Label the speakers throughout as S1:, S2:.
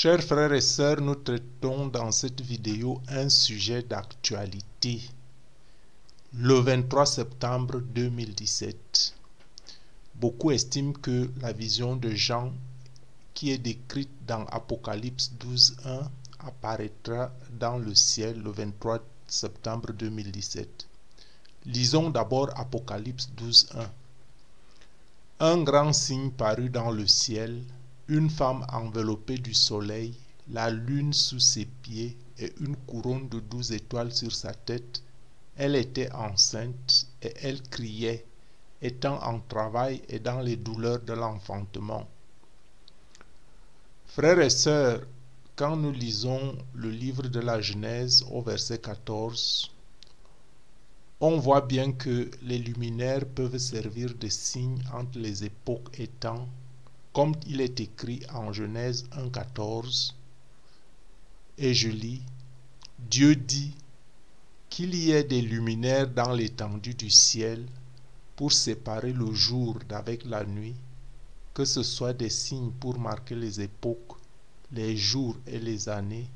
S1: Chers frères et sœurs, nous traitons dans cette vidéo un sujet d'actualité. Le 23 septembre 2017, beaucoup estiment que la vision de Jean, qui est décrite dans Apocalypse 12.1, apparaîtra dans le ciel le 23 septembre 2017. Lisons d'abord Apocalypse 12.1. Un grand signe parut dans le ciel, une femme enveloppée du soleil, la lune sous ses pieds et une couronne de douze étoiles sur sa tête. Elle était enceinte et elle criait, étant en travail et dans les douleurs de l'enfantement. Frères et sœurs, quand nous lisons le livre de la Genèse au verset 14, on voit bien que les luminaires peuvent servir de signe entre les époques et temps, comme il est écrit en Genèse 1.14. Et je lis, Dieu dit qu'il y ait des luminaires dans l'étendue du ciel pour séparer le jour d'avec la nuit, que ce soit des signes pour marquer les époques, les jours et les années,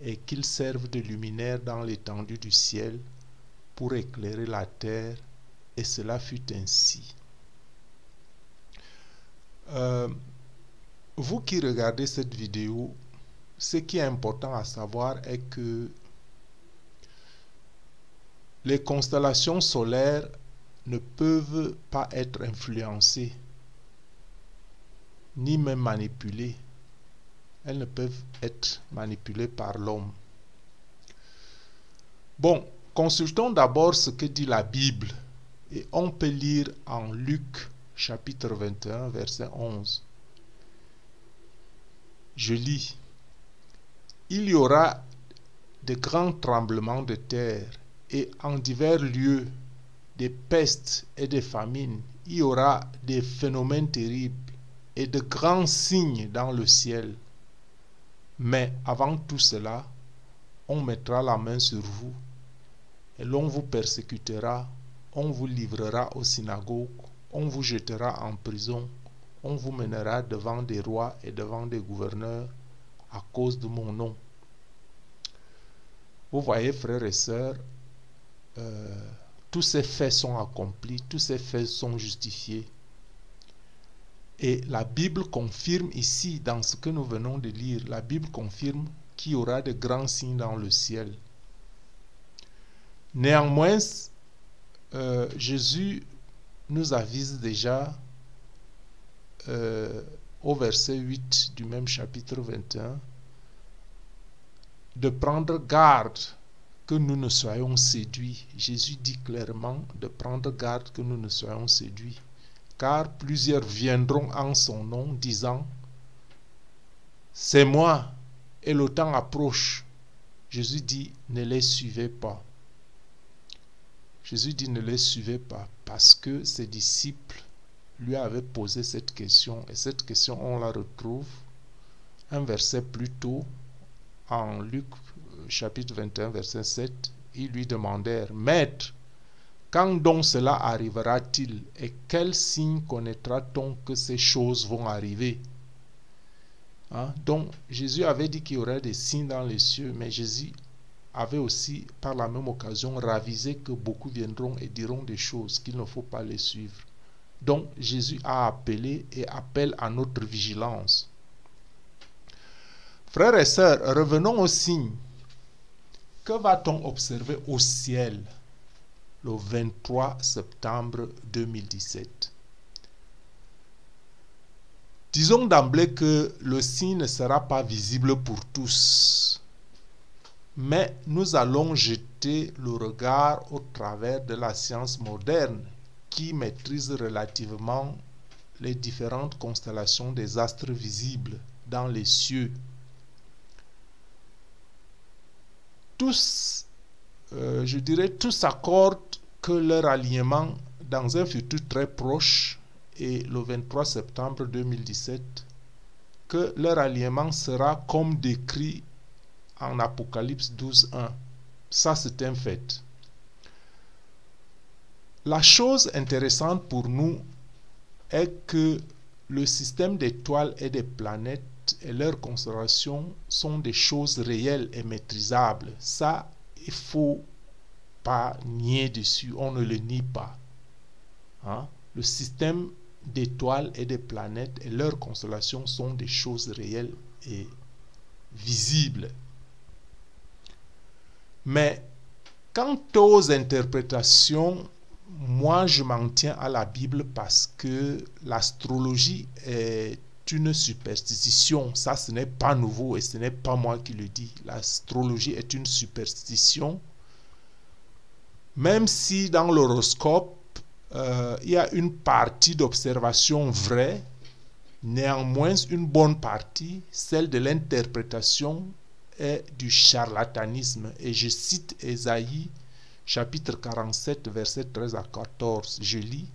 S1: et qu'ils servent de luminaires dans l'étendue du ciel pour éclairer la terre, et cela fut ainsi. Euh, vous qui regardez cette vidéo, ce qui est important à savoir est que les constellations solaires ne peuvent pas être influencées ni même manipulées. Elles ne peuvent être manipulées par l'homme. Bon, consultons d'abord ce que dit la Bible et on peut lire en Luc chapitre 21 verset 11. Je lis. Il y aura de grands tremblements de terre et en divers lieux des pestes et des famines. Il y aura des phénomènes terribles et de grands signes dans le ciel. Mais avant tout cela, on mettra la main sur vous et l'on vous persécutera, on vous livrera aux synagogues, on vous jettera en prison, on vous mènera devant des rois et devant des gouverneurs à cause de mon nom. Vous voyez, frères et sœurs, euh, tous ces faits sont accomplis, tous ces faits sont justifiés. Et la Bible confirme ici, dans ce que nous venons de lire, la Bible confirme qu'il y aura de grands signes dans le ciel. Néanmoins, euh, Jésus nous avise déjà euh, au verset 8 du même chapitre 21 de prendre garde que nous ne soyons séduits. Jésus dit clairement de prendre garde que nous ne soyons séduits. Car plusieurs viendront en son nom disant, C'est moi, et le temps approche. Jésus dit, ne les suivez pas. Jésus dit, ne les suivez pas parce que ses disciples lui avaient posé cette question. Et cette question, on la retrouve un verset plus tôt en Luc chapitre 21, verset 7. Ils lui demandèrent, Maître, quand donc cela arrivera-t-il et quel signe connaîtra-t-on que ces choses vont arriver? Hein? Donc Jésus avait dit qu'il y aurait des signes dans les cieux, mais Jésus avait aussi par la même occasion ravisé que beaucoup viendront et diront des choses qu'il ne faut pas les suivre. Donc Jésus a appelé et appelle à notre vigilance. Frères et sœurs, revenons aux signes. Que va-t-on observer au ciel le 23 septembre 2017 Disons d'emblée que le signe ne sera pas visible pour tous mais nous allons jeter le regard au travers de la science moderne qui maîtrise relativement les différentes constellations des astres visibles dans les cieux. Tous, euh, je dirais, tous s'accordent que leur alignement dans un futur très proche, et le 23 septembre 2017, que leur alignement sera comme décrit en Apocalypse 12.1. Ça, c'est un fait. La chose intéressante pour nous est que le système d'étoiles et des planètes et leurs constellations sont des choses réelles et maîtrisables. Ça, il faut pas nier dessus, on ne le nie pas. Hein? Le système d'étoiles et des planètes et leurs constellations sont des choses réelles et visibles. Mais quant aux interprétations, moi je m'en tiens à la Bible parce que l'astrologie est une superstition. Ça, ce n'est pas nouveau et ce n'est pas moi qui le dis. L'astrologie est une superstition. Même si dans l'horoscope, euh, il y a une partie d'observation vraie, néanmoins une bonne partie, celle de l'interprétation, est du charlatanisme. Et je cite Esaïe chapitre 47, verset 13 à 14. Je lis.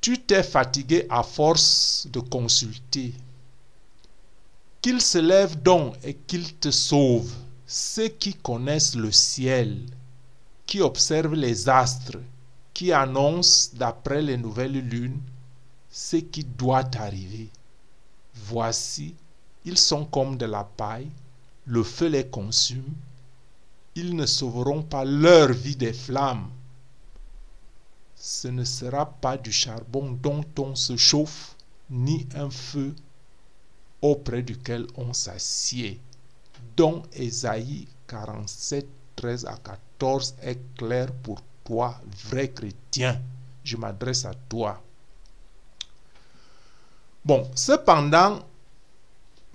S1: Tu t'es fatigué à force de consulter. Qu'il se lève donc et qu'il te sauve, ceux qui connaissent le ciel, qui observent les astres, qui annonce d'après les nouvelles lunes ce qui doit arriver. Voici, ils sont comme de la paille, le feu les consume, ils ne sauveront pas leur vie des flammes. Ce ne sera pas du charbon dont on se chauffe, ni un feu auprès duquel on s'assied. Dont Ésaïe 47, 13 à 14 est clair pour toi, vrai chrétien, je m'adresse à toi. Bon, cependant,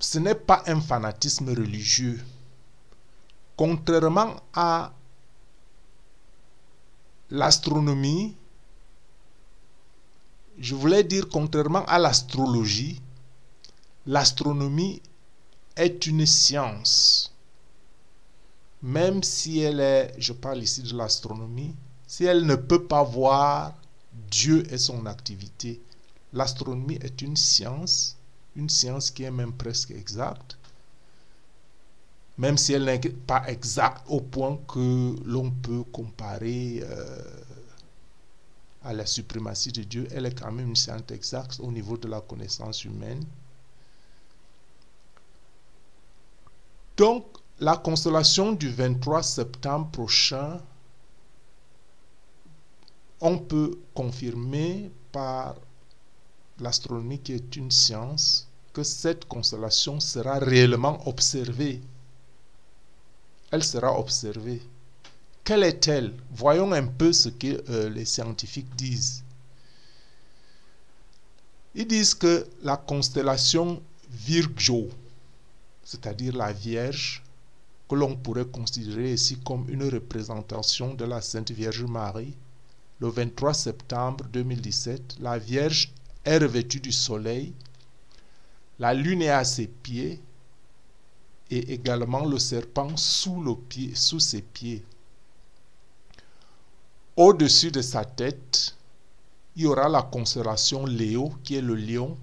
S1: ce n'est pas un fanatisme religieux. Contrairement à l'astronomie, je voulais dire contrairement à l'astrologie, l'astronomie est une science. Même si elle est, je parle ici de l'astronomie, si elle ne peut pas voir Dieu et son activité, l'astronomie est une science, une science qui est même presque exacte, même si elle n'est pas exacte au point que l'on peut comparer euh, à la suprématie de Dieu, elle est quand même une science exacte au niveau de la connaissance humaine. Donc, la constellation du 23 septembre prochain on peut confirmer par l'astronomie qui est une science que cette constellation sera réellement observée. Elle sera observée. Quelle est-elle? Voyons un peu ce que euh, les scientifiques disent. Ils disent que la constellation Virgo, c'est-à-dire la Vierge, que l'on pourrait considérer ici comme une représentation de la Sainte Vierge Marie, le 23 septembre 2017, la Vierge est revêtue du soleil, la lune est à ses pieds et également le serpent sous, le pied, sous ses pieds. Au-dessus de sa tête, il y aura la constellation Léo, qui est le lion,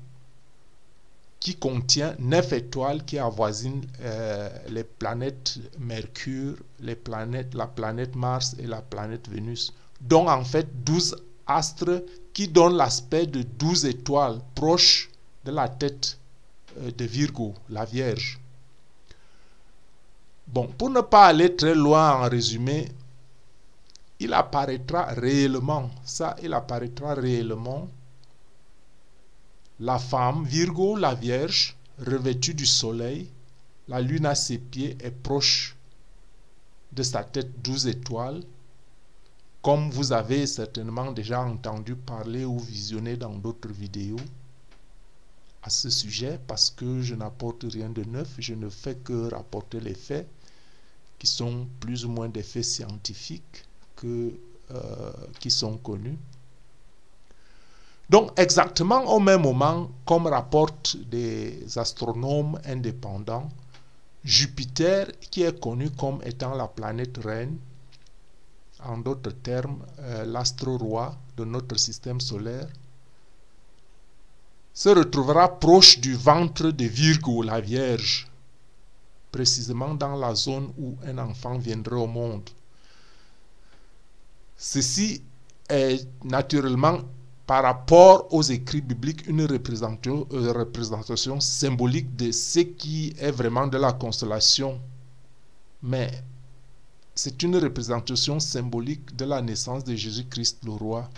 S1: qui contient neuf étoiles qui avoisinent euh, les planètes Mercure, les planètes, la planète Mars et la planète Vénus dont en fait 12 astres qui donnent l'aspect de 12 étoiles proches de la tête euh, de Virgo, la Vierge. Bon, pour ne pas aller très loin en résumé, il apparaîtra réellement, ça, il apparaîtra réellement la femme, Virgo, la Vierge, revêtue du soleil, la lune à ses pieds est proche de sa tête douze étoiles, comme vous avez certainement déjà entendu parler ou visionné dans d'autres vidéos à ce sujet, parce que je n'apporte rien de neuf, je ne fais que rapporter les faits qui sont plus ou moins des faits scientifiques que, euh, qui sont connus. Donc exactement au même moment, comme rapportent des astronomes indépendants, Jupiter, qui est connu comme étant la planète reine, en d'autres termes, euh, l'astro-roi de notre système solaire, se retrouvera proche du ventre de Virgo, la Vierge, précisément dans la zone où un enfant viendrait au monde. Ceci est naturellement par rapport aux écrits bibliques une représentation, euh, représentation symbolique de ce qui est vraiment de la constellation. Mais c'est une représentation symbolique de la naissance de Jésus-Christ le roi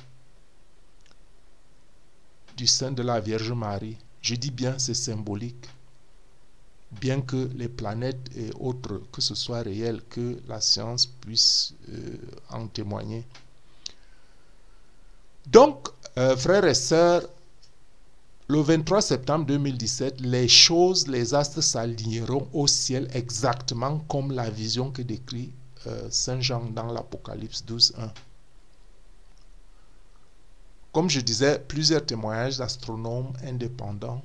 S1: du sein de la Vierge Marie. Je dis bien c'est symbolique. Bien que les planètes et autres, que ce soit réel, que la science puisse euh, en témoigner. Donc, euh, frères et sœurs, le 23 septembre 2017, les choses, les astres s'aligneront au ciel exactement comme la vision que décrit Saint Jean dans l'Apocalypse 12, 1. Comme je disais, plusieurs témoignages d'astronomes indépendants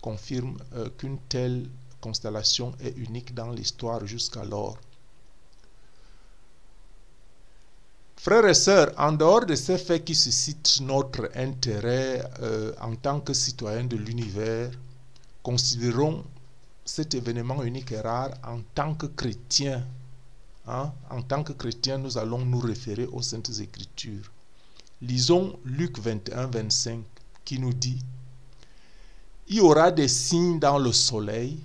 S1: confirment euh, qu'une telle constellation est unique dans l'histoire jusqu'alors. Frères et sœurs, en dehors de ces faits qui suscitent notre intérêt euh, en tant que citoyens de l'univers, considérons cet événement unique et rare en tant que chrétiens. Hein. En tant que chrétiens, nous allons nous référer aux Saintes Écritures. Lisons Luc 21, 25 qui nous dit, Il y aura des signes dans le soleil,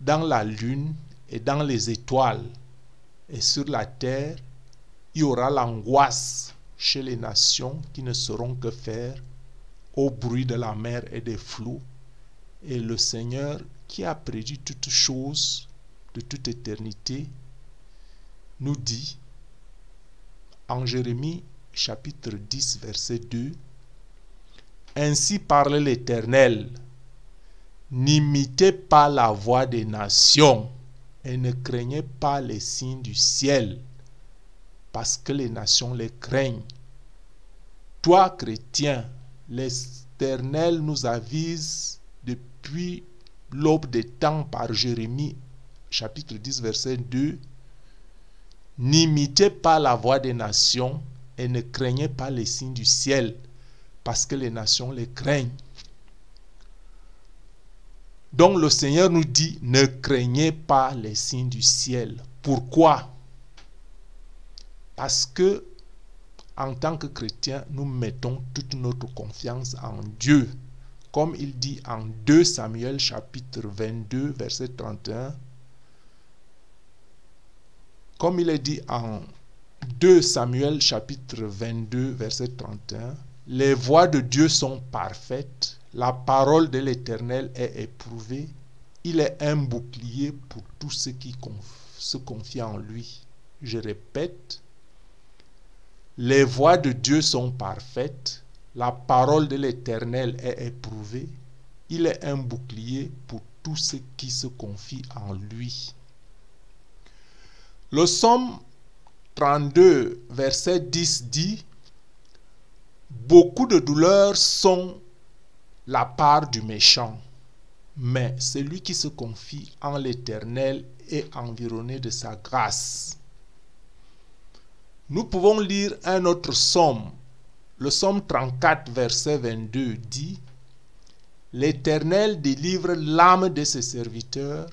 S1: dans la lune et dans les étoiles, et sur la terre il y aura l'angoisse chez les nations qui ne sauront que faire au bruit de la mer et des flots. Et le Seigneur qui a prédit toutes choses de toute éternité nous dit en Jérémie chapitre 10 verset 2 Ainsi parle l'Éternel N'imitez pas la voix des nations et ne craignez pas les signes du ciel parce que les nations les craignent. Toi, chrétien, l'Éternel nous avise depuis l'aube des temps par Jérémie, chapitre 10, verset 2. N'imitez pas la voix des nations et ne craignez pas les signes du ciel, parce que les nations les craignent. Donc le Seigneur nous dit, ne craignez pas les signes du ciel. Pourquoi? Parce que, en tant que chrétiens, nous mettons toute notre confiance en Dieu. Comme il dit en 2 Samuel chapitre 22 verset 31. Comme il est dit en 2 Samuel chapitre 22 verset 31. Les voies de Dieu sont parfaites. La parole de l'Éternel est éprouvée. Il est un bouclier pour tous ceux qui se confient en lui. Je répète, les voies de Dieu sont parfaites. La parole de l'Éternel est éprouvée. Il est un bouclier pour tous ceux qui se confient en lui. Le psaume 32, verset 10 dit, Beaucoup de douleurs sont la part du méchant, mais celui qui se confie en l'Éternel est environné de sa grâce. Nous pouvons lire un autre psaume. Le psaume 34, verset 22 dit, L'Éternel délivre l'âme de ses serviteurs,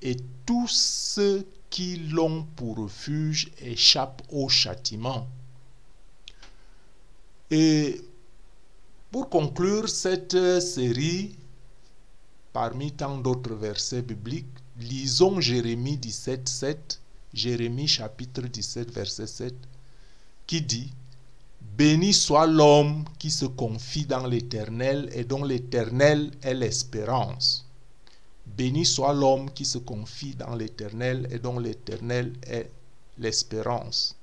S1: et tous ceux qui l'ont pour refuge échappent au châtiment. Et pour conclure cette série, parmi tant d'autres versets bibliques, lisons Jérémie 17, 7 Jérémie chapitre 17, verset 7, qui dit, Béni soit l'homme qui se confie dans l'Éternel et dont l'Éternel est l'espérance. Béni soit l'homme qui se confie dans l'Éternel et dont l'Éternel est l'espérance.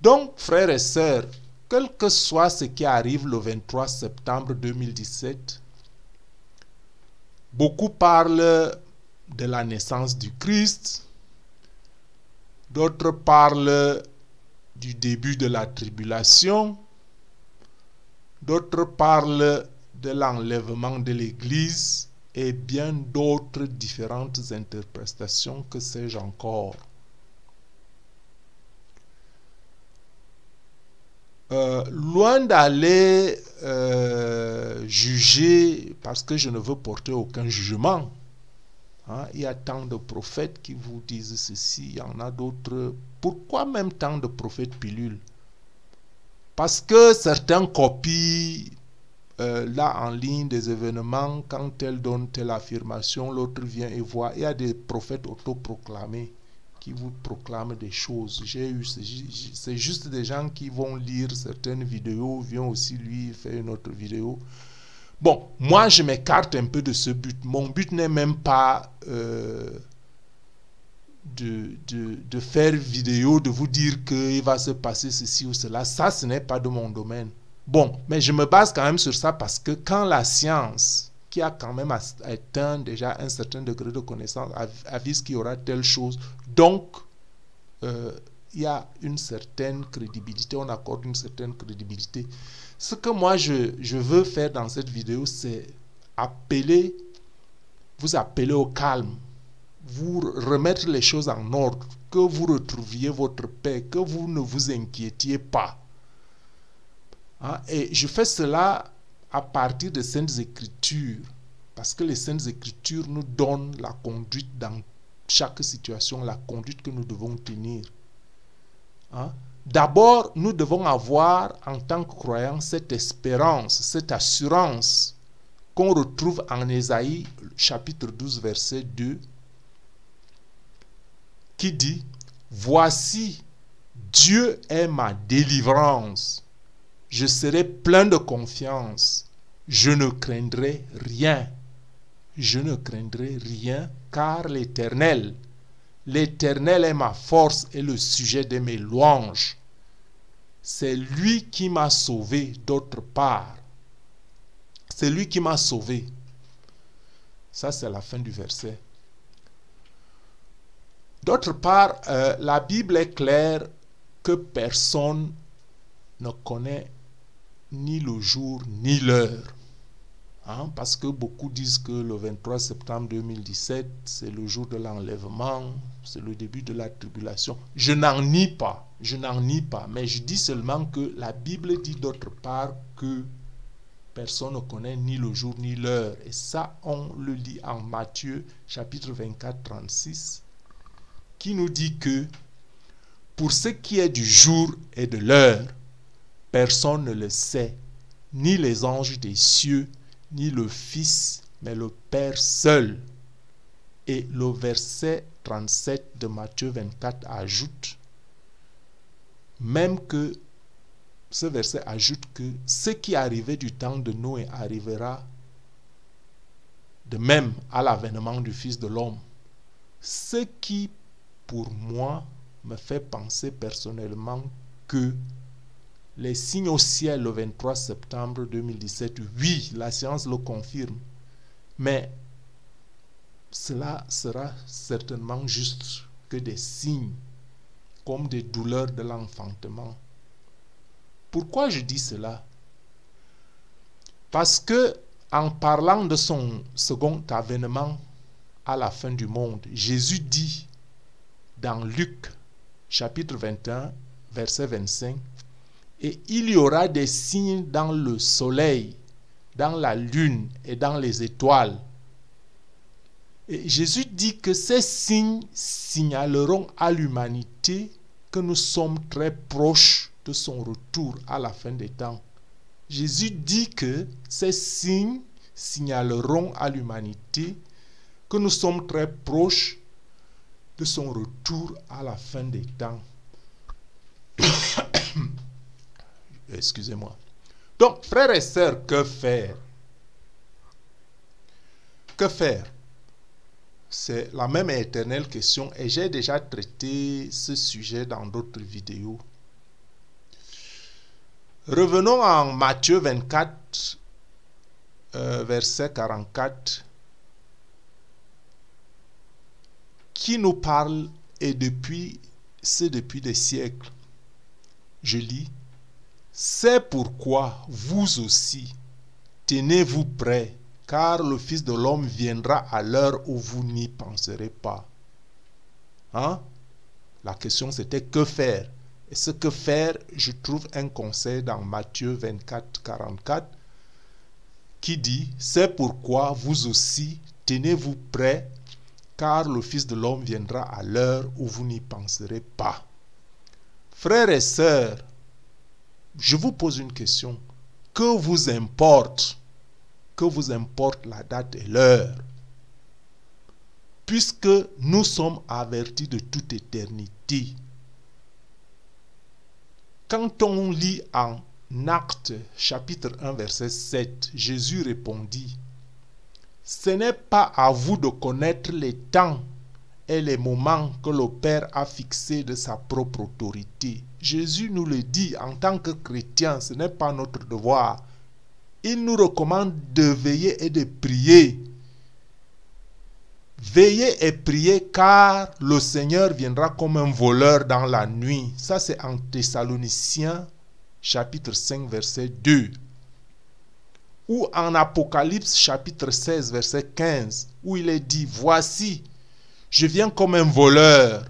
S1: Donc, frères et sœurs, quel que soit ce qui arrive le 23 septembre 2017, beaucoup parlent de la naissance du Christ, D'autres parlent du début de la tribulation. D'autres parlent de l'enlèvement de l'Église et bien d'autres différentes interprétations que sais-je encore. Euh, loin d'aller euh, juger, parce que je ne veux porter aucun jugement, Hein, il y a tant de prophètes qui vous disent ceci, il y en a d'autres. Pourquoi même tant de prophètes pilules? Parce que certains copient euh, là en ligne des événements, quand tel donne telle affirmation, l'autre vient et voit. Il y a des prophètes autoproclamés qui vous proclament des choses. C'est juste des gens qui vont lire certaines vidéos, viennent aussi lui faire une autre vidéo. Bon, moi je m'écarte un peu de ce but. Mon but n'est même pas euh, de, de, de, faire vidéo, de vous dire qu'il va se passer ceci ou cela. Ça, ce n'est pas de mon domaine. Bon, mais je me base quand même sur ça parce que quand la science, qui a quand même atteint déjà un certain degré de connaissance, avise qu'il y aura telle chose, donc euh, il y a une certaine crédibilité, on accorde une certaine crédibilité. Ce que moi je, je veux faire dans cette vidéo, c'est appeler, vous appeler au calme, vous remettre les choses en ordre, que vous retrouviez votre paix, que vous ne vous inquiétiez pas. Hein, et je fais cela à partir des Saintes Écritures, parce que les Saintes Écritures nous donnent la conduite dans chaque situation, la conduite que nous devons tenir. Hein? D'abord, nous devons avoir en tant que croyants cette espérance, cette assurance qu'on retrouve en Ésaïe chapitre 12 verset 2 qui dit, Voici, Dieu est ma délivrance je serai plein de confiance. Je ne craindrai rien. Je ne craindrai rien car l'Éternel, l'Éternel est ma force et le sujet de mes louanges. C'est lui qui m'a sauvé d'autre part. C'est lui qui m'a sauvé. Ça, c'est la fin du verset. D'autre part, euh, la Bible est claire que personne ne connaît ni le jour ni l'heure. Hein, parce que beaucoup disent que le 23 septembre 2017, c'est le jour de l'enlèvement, c'est le début de la tribulation. Je n'en nie pas, je n'en nie pas, mais je dis seulement que la Bible dit d'autre part que personne ne connaît ni le jour ni l'heure. Et ça, on le lit en Matthieu chapitre 24, 36, qui nous dit que pour ce qui est du jour et de l'heure, Personne ne le sait, ni les anges des cieux, ni le Fils, mais le Père seul. Et le verset 37 de Matthieu 24 ajoute, même que ce verset ajoute que ce qui arrivait du temps de Noé arrivera de même à l'avènement du Fils de l'homme. Ce qui, pour moi, me fait penser personnellement que les signes au ciel le 23 septembre 2017, oui, la science le confirme, mais cela sera certainement juste que des signes, comme des douleurs de l'enfantement. Pourquoi je dis cela? Parce que en parlant de son second avènement à la fin du monde, Jésus dit dans Luc chapitre 21, verset 25, et il y aura des signes dans le soleil, dans la lune et dans les étoiles. Et Jésus dit que ces signes signaleront à l'humanité que nous sommes très proches de son retour à la fin des temps. Jésus dit que ces signes signaleront à l'humanité que nous sommes très proches de son retour à la fin des temps. Excusez-moi. Donc, frères et sœurs, que faire? Que faire? C'est la même éternelle question et j'ai déjà traité ce sujet dans d'autres vidéos. Revenons en Matthieu 24, euh, verset 44, qui nous parle et depuis, c'est depuis des siècles? Je lis. C'est pourquoi vous aussi, tenez-vous prêts, car le Fils de l'homme viendra à l'heure où vous n'y penserez pas. Hein? La question c'était que faire? Et ce que faire, je trouve un conseil dans Matthieu 24, 44 qui dit, c'est pourquoi vous aussi, tenez-vous prêts, car le Fils de l'homme viendra à l'heure où vous n'y penserez pas. Frères et sœurs, je vous pose une question. Que vous importe Que vous importe la date et l'heure? Puisque nous sommes avertis de toute éternité. Quand on lit en Acte chapitre 1 verset 7, Jésus répondit, Ce n'est pas à vous de connaître les temps et les moments que le Père a fixés de sa propre autorité. Jésus nous le dit en tant que chrétiens, ce n'est pas notre devoir. Il nous recommande de veiller et de prier. Veillez et priez car le Seigneur viendra comme un voleur dans la nuit. Ça c'est en Thessaloniciens chapitre 5 verset 2. Ou en Apocalypse chapitre 16 verset 15 où il est dit, voici, je viens comme un voleur.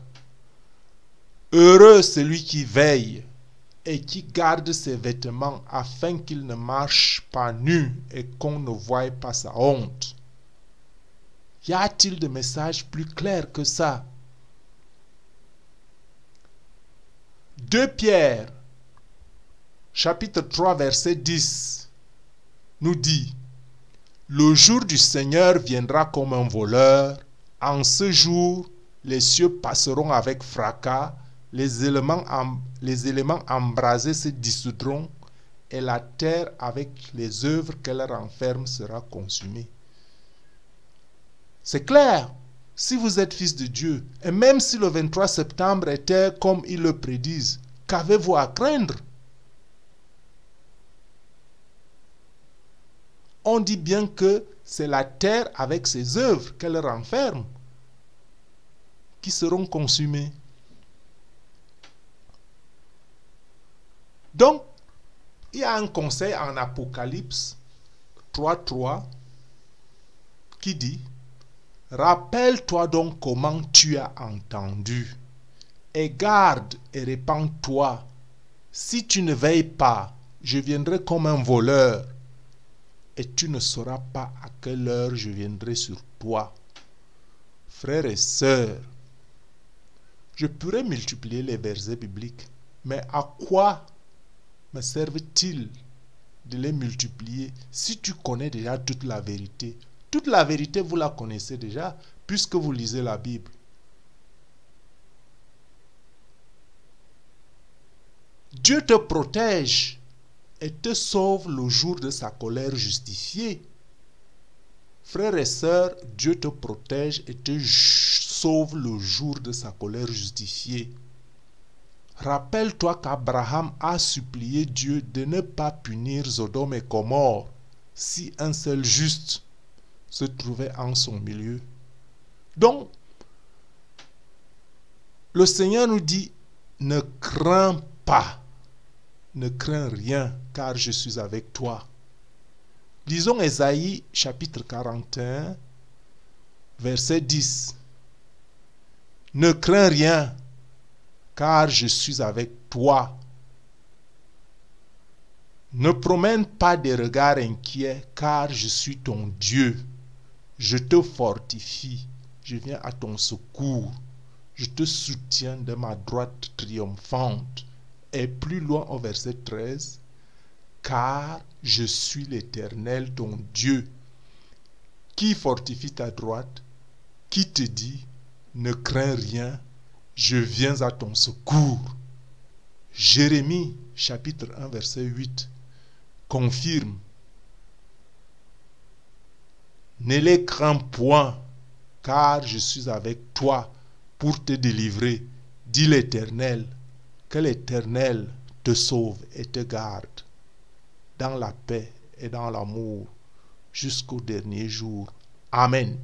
S1: Heureux celui qui veille et qui garde ses vêtements afin qu'il ne marche pas nu et qu'on ne voie pas sa honte. Y a-t-il de message plus clair que ça? 2 Pierre, chapitre 3, verset 10, nous dit, Le jour du Seigneur viendra comme un voleur. En ce jour, les cieux passeront avec fracas, les éléments, les embrasés se dissoudront, et la terre avec les œuvres qu'elle renferme sera consumée. C'est clair. Si vous êtes fils de Dieu, et même si le 23 septembre était comme ils le prédisent, qu'avez-vous à craindre? On dit bien que c'est la terre avec ses œuvres qu'elle renferme qui seront consumées. Donc, il y a un conseil en Apocalypse 3.3 qui dit Rappelle-toi donc comment tu as entendu, et garde et répands-toi. Si tu ne veilles pas, je viendrai comme un voleur, et tu ne sauras pas à quelle heure je viendrai sur toi. Frères et sœurs, je pourrais multiplier les versets bibliques, mais à quoi me servent-ils de les multiplier si tu connais déjà toute la vérité? Toute la vérité, vous la connaissez déjà, puisque vous lisez la Bible. Dieu te protège et te sauve le jour de sa colère justifiée. Frères et sœurs, Dieu te protège et te sauve le jour de sa colère justifiée. Rappelle-toi qu'Abraham a supplié Dieu de ne pas punir Sodome et Gomorre si un seul juste se trouvait en son milieu. Donc, le Seigneur nous dit, ne crains pas, ne crains rien, car je suis avec toi. Lisons Esaïe chapitre 41, verset 10. Ne crains rien, car je suis avec toi. Ne promène pas des regards inquiets, car je suis ton Dieu. Je te fortifie, je viens à ton secours, je te soutiens de ma droite triomphante. Et plus loin au verset 13, car je suis l'Éternel ton Dieu, qui fortifie ta droite, qui te dit, ne crains rien, je viens à ton secours. Jérémie chapitre 1 verset 8 confirme ne les crains point, car je suis avec toi pour te délivrer, dit l'Éternel. Que l'Éternel te sauve et te garde dans la paix et dans l'amour jusqu'au dernier jour. Amen.